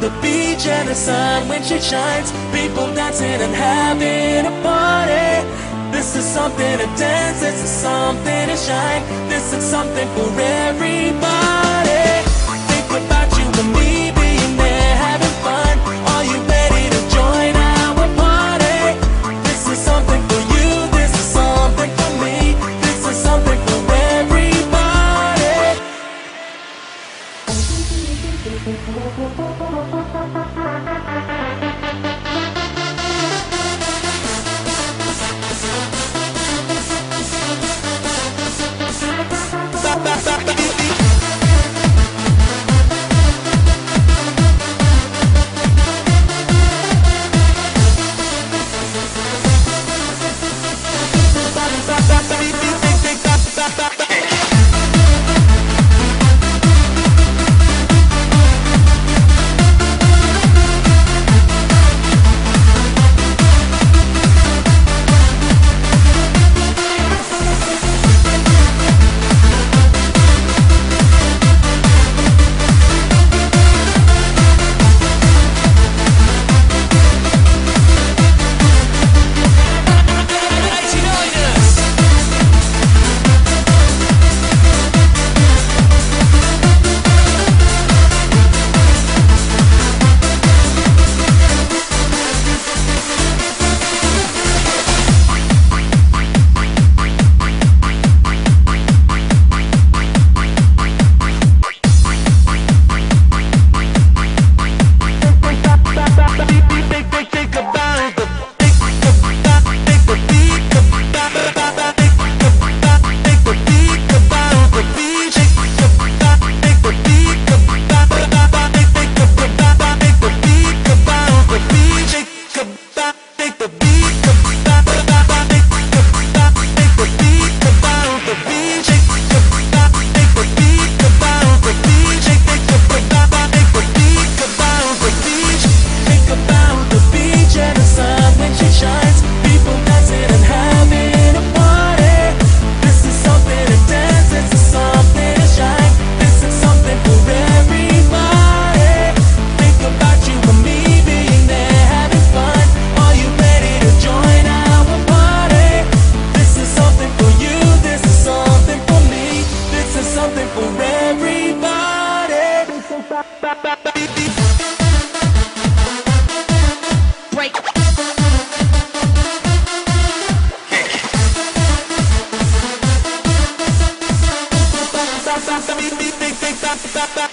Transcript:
the beach and the sun when she shines. People dancing and having a party. This is something to dance, this is something to shine. This is something for everybody. Think about you and me ハハハハ! something for everybody. stop, stop.